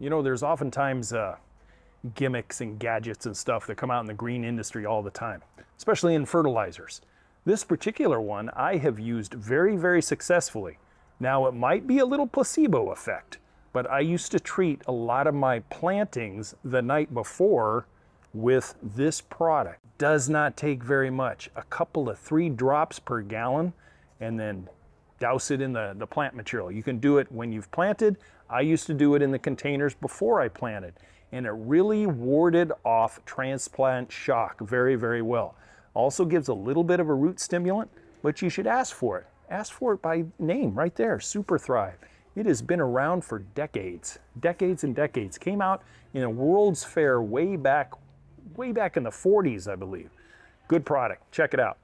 You know, there's oftentimes uh, gimmicks and gadgets and stuff that come out in the green industry all the time, especially in fertilizers. This particular one I have used very, very successfully. Now, it might be a little placebo effect, but I used to treat a lot of my plantings the night before with this product. Does not take very much, a couple of three drops per gallon, and then douse it in the, the plant material. You can do it when you've planted. I used to do it in the containers before I planted, and it really warded off transplant shock very, very well. Also gives a little bit of a root stimulant, but you should ask for it. Ask for it by name right there, Super Thrive. It has been around for decades, decades and decades. Came out in a World's Fair way back, way back in the 40s, I believe. Good product. Check it out.